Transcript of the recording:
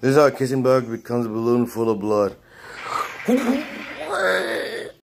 This is how a kissing bug becomes a balloon full of blood.